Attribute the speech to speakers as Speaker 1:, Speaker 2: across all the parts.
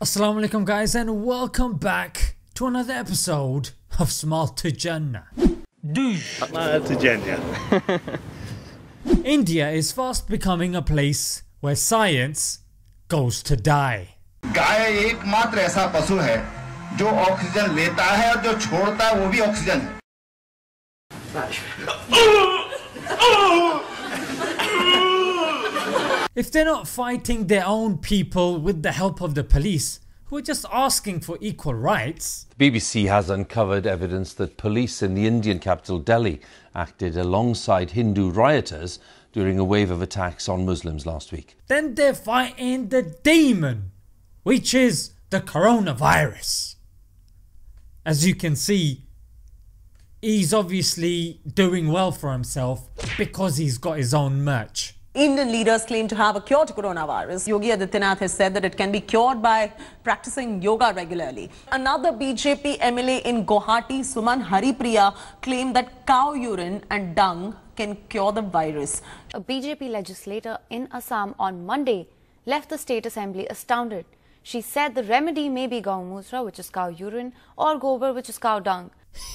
Speaker 1: Assalamu alaikum guys and welcome back to another episode of Smile 2 Jannah.
Speaker 2: Smile 2 Jannah.
Speaker 1: India is fast becoming a place where science goes to die.
Speaker 3: गाय एकमात्र ऐसा पशु है जो oxygen लेता है और जो छोड़ता है वो भी ऑक्सीजन है
Speaker 1: If they're not fighting their own people with the help of the police who are just asking for equal rights, The
Speaker 4: BBC has uncovered evidence that police in the Indian capital Delhi acted alongside Hindu rioters during a wave of attacks on Muslims last week.
Speaker 1: then they're fighting the demon, which is the coronavirus. As you can see, he's obviously doing well for himself because he's got his own merch.
Speaker 5: Indian leaders claim to have a cure to coronavirus. Yogi Adityanath has said that it can be cured by practicing yoga regularly. Another BJP MLA in Guwahati, Suman Haripriya, claimed that cow urine and dung can cure the virus.
Speaker 6: A BJP legislator in Assam on Monday left the state assembly astounded. She said the remedy may be Gaumutra, which is cow urine, or Gobar, which is cow dung.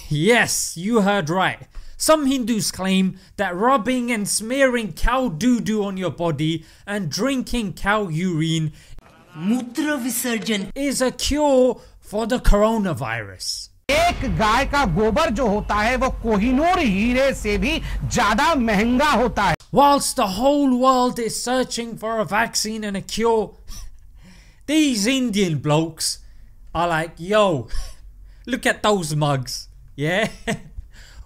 Speaker 1: Yes, you heard right. Some Hindus claim that rubbing and smearing cow doo doo on your body and drinking cow urine
Speaker 7: मूत्र विसर्जन
Speaker 1: is a cure for the coronavirus.
Speaker 8: एक गाय का गोबर जो होता है वो कोहिनूर हीरे से भी ज्यादा महंगा होता है
Speaker 1: Whilst the whole world is searching for a vaccine and a cure, these Indian blokes are like, yo, look at those mugs, yeah?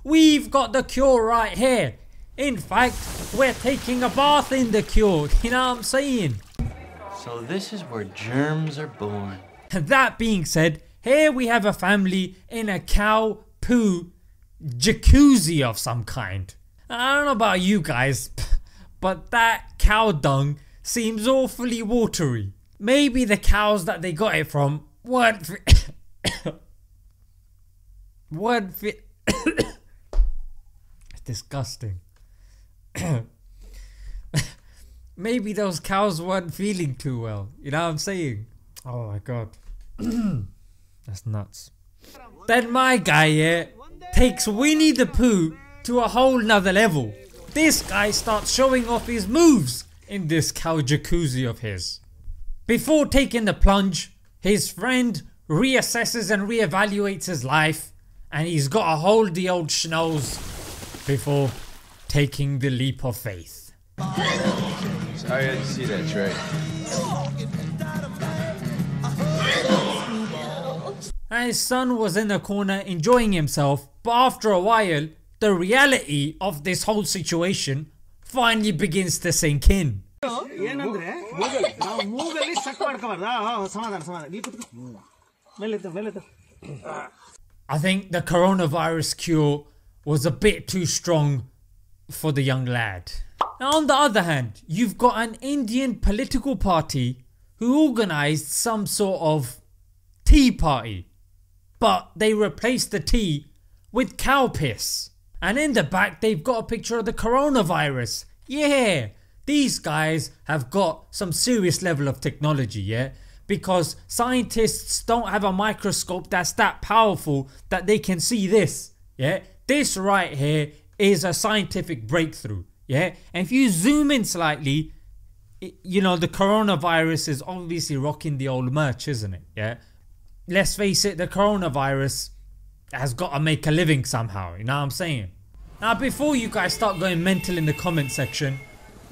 Speaker 1: We've got the cure right here. In fact, we're taking a bath in the cure, you know what I'm saying?
Speaker 9: So this is where germs are born.
Speaker 1: That being said, here we have a family in a cow poo jacuzzi of some kind. I don't know about you guys, but that cow dung seems awfully watery. Maybe the cows that they got it from weren't fit. it's disgusting. Maybe those cows weren't feeling too well. You know what I'm saying? Oh my god. That's nuts. Then my guy yeah, takes Winnie the Pooh to a whole nother level. This guy starts showing off his moves in this cow jacuzzi of his. Before taking the plunge, his friend reassesses and reevaluates his life and he's got to hold the old schnoz before taking the leap of faith.
Speaker 9: Sorry, I didn't see that tray.
Speaker 1: And his son was in the corner enjoying himself, but after a while, the reality of this whole situation finally begins to sink in.
Speaker 8: ಏನಂದ್ರೆ ನಾವು ಮೂಗಲ್ಲಿ ಸಕ್ ಮಾಡ್ಕೋಬಾರ್ದ ಸಮಾಧಾನ ಸಮಾಧಾನ ನೀ ಕುತ್ಕೋ ಮೇಲೆತ್ತು ಮೇಲೆತ್ತು
Speaker 1: I think the coronavirus cure was a bit too strong for the young lad. Now, on the other hand, you've got an Indian political party who organised some sort of tea party, but they replaced the tea with cow piss. And in the back, they've got a picture of the coronavirus. Yeah, these guys have got some serious level of technology, yeah? Because scientists don't have a microscope that's that powerful that they can see this, yeah? This right here is a scientific breakthrough, yeah? And if you zoom in slightly, it- you know, the coronavirus is obviously rocking the old merch, isn't it? Yeah. Let's face it, the coronavirus has got to make a living somehow, you know what I'm saying? Now, before you guys start going mental in the comment section,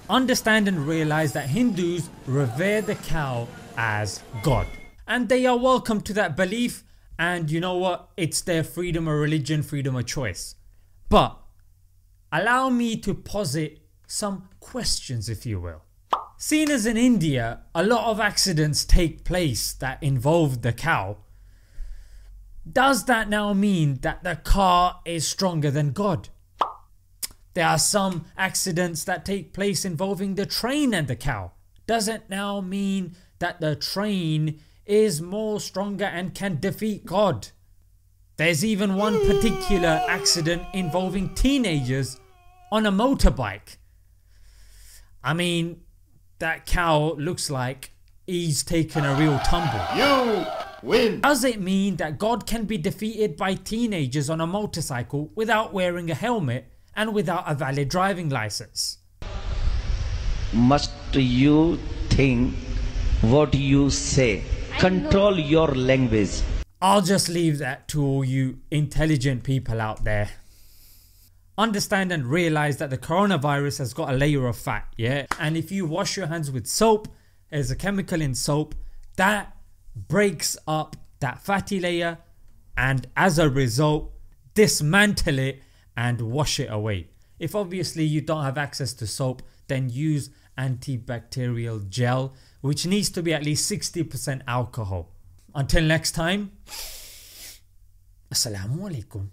Speaker 1: understand and realize that Hindus revere the cow as God. And they are welcome to that belief, and you know what? It's their freedom of religion, freedom of choice. But allow me to posit some questions, if you will. Seen as in India, a lot of accidents take place that involve the cow. Does that now mean that the car is stronger than God? There are some accidents that take place involving the train and the cow. Does it now mean that the train is more stronger and can defeat God? There's even one particular accident involving teenagers on a motorbike. I mean, that cow looks like he's taken a real tumble.
Speaker 3: You win.
Speaker 1: Does it mean that God can be defeated by teenagers on a motorcycle without wearing a helmet and without a valid driving license?
Speaker 10: Must you think what you say? Control your language.
Speaker 1: I'll just leave that to all you intelligent people out there. Understand and realize that the coronavirus has got a layer of fat, yeah? And if you wash your hands with soap, there's a chemical in soap that breaks up that fatty layer and as a result dismantle it and wash it away. If obviously you don't have access to soap then use antibacterial gel which needs to be at least 60% alcohol. Until next time, Assalamu alaikum.